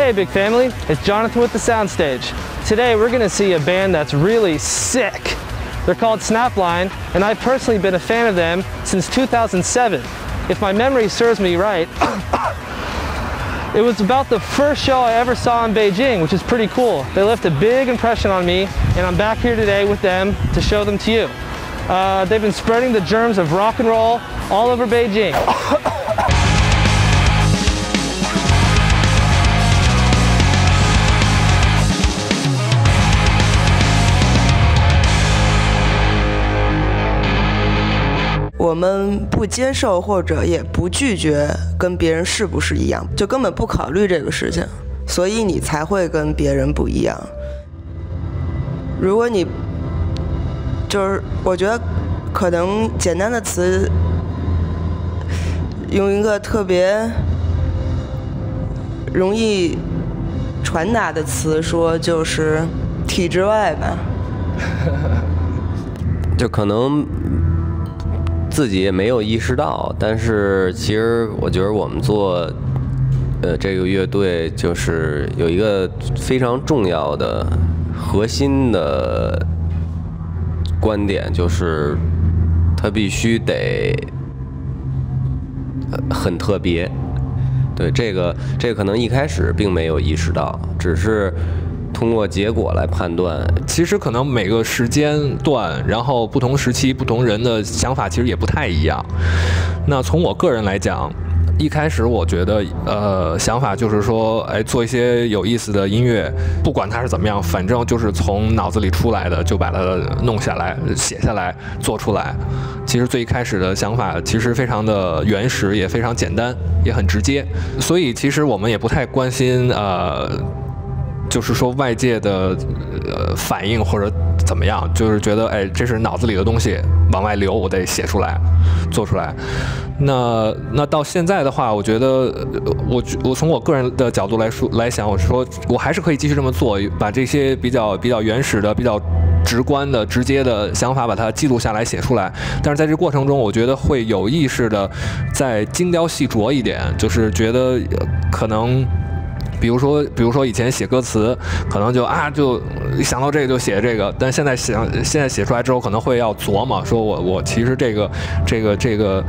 Hey, big family, it's Jonathan with the Soundstage. Today we're gonna see a band that's really sick. They're called Snapline, and I've personally been a fan of them since 2007. If my memory serves me right, it was about the first show I ever saw in Beijing, which is pretty cool. They left a big impression on me, and I'm back here today with them to show them to you. Uh, they've been spreading the germs of rock and roll all over Beijing. 我们不接受或者也不拒绝跟别人是不是一样，就根本不考虑这个事情，所以你才会跟别人不一样。如果你就是，我觉得可能简单的词，用一个特别容易传达的词说，就是体制外吧。就可能自己也没有意识到，但是其实我觉得我们做呃这个乐队就是有一个非常重要的核心的观点，就是它必须得很特别。对这个，这个可能一开始并没有意识到，只是通过结果来判断。其实可能每个时间段，然后不同时期、不同人的想法其实也不太一样。那从我个人来讲，一开始我觉得，呃，想法就是说，哎，做一些有意思的音乐，不管它是怎么样，反正就是从脑子里出来的，就把它弄下来、写下来、做出来。其实最一开始的想法其实非常的原始，也非常简单，也很直接。所以其实我们也不太关心，呃。就是说外界的呃反应或者怎么样，就是觉得哎，这是脑子里的东西往外流，我得写出来，做出来。那那到现在的话，我觉得我我从我个人的角度来说来想，我说我还是可以继续这么做，把这些比较比较原始的、比较直观的、直接的想法把它记录下来、写出来。但是在这过程中，我觉得会有意识的再精雕细琢一点，就是觉得可能。比如说，比如说以前写歌词，可能就啊就想到这个就写这个，但现在想现在写出来之后，可能会要琢磨，说我我其实这个这个这个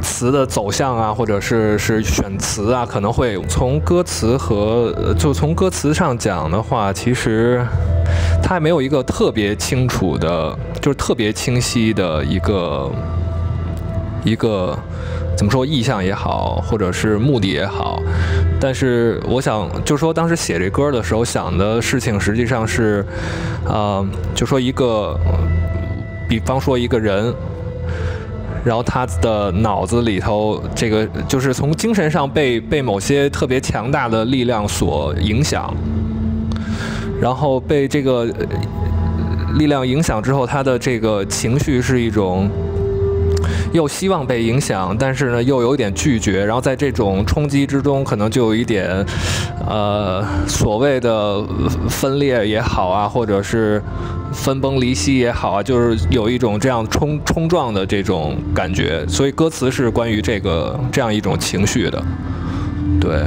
词的走向啊，或者是是选词啊，可能会从歌词和就从歌词上讲的话，其实它还没有一个特别清楚的，就是特别清晰的一个一个。怎么说意向也好，或者是目的也好，但是我想，就说当时写这歌的时候想的事情，实际上是，呃，就说一个，比方说一个人，然后他的脑子里头，这个就是从精神上被被某些特别强大的力量所影响，然后被这个力量影响之后，他的这个情绪是一种。又希望被影响，但是呢，又有点拒绝，然后在这种冲击之中，可能就有一点，呃，所谓的分裂也好啊，或者是分崩离析也好啊，就是有一种这样冲冲撞的这种感觉。所以歌词是关于这个这样一种情绪的，对。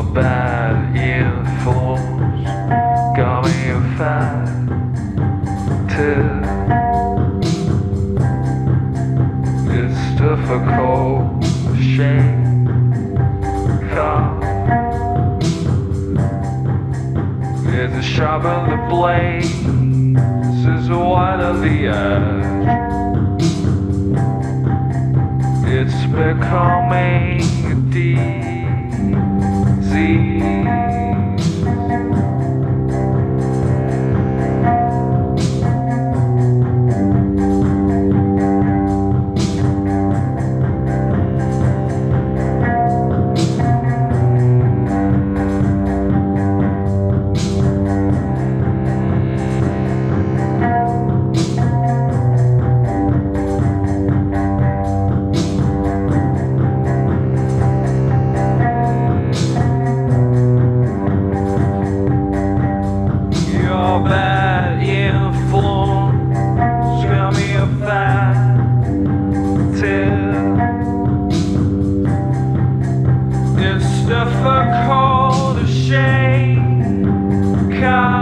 Your bad got me fat too. It's difficult to shake. It's a sharpen the blade. This is white of the edge. It's becoming a God.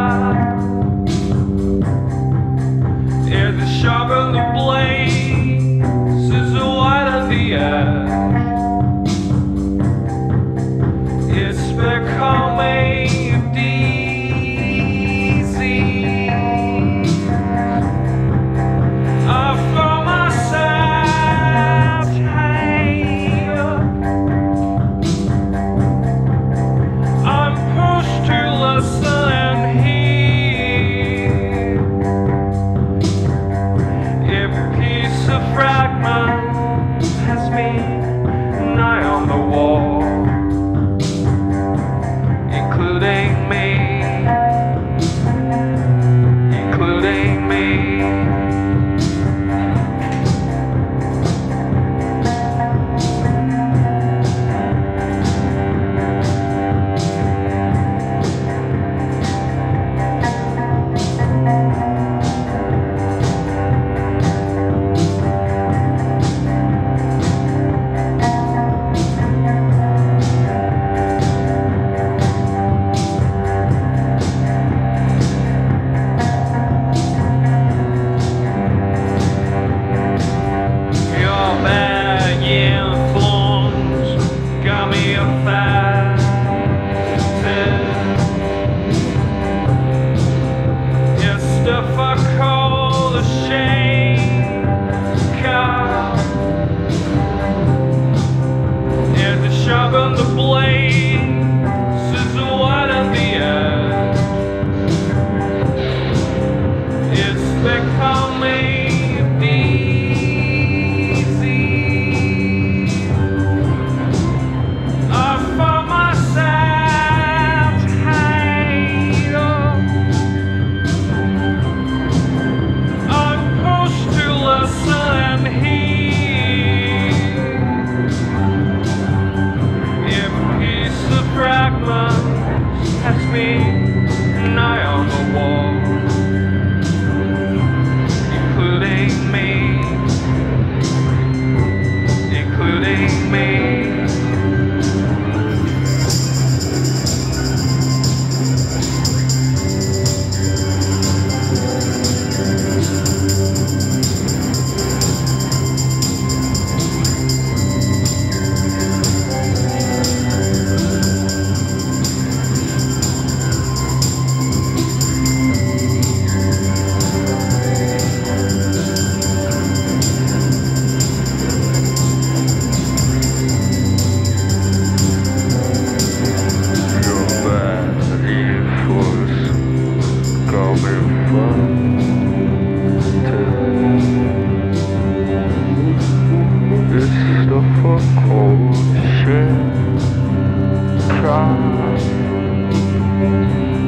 on the wall.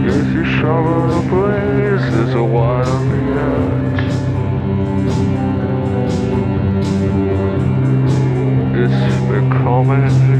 If you shovel the place, there's a wine on the edge. It's becoming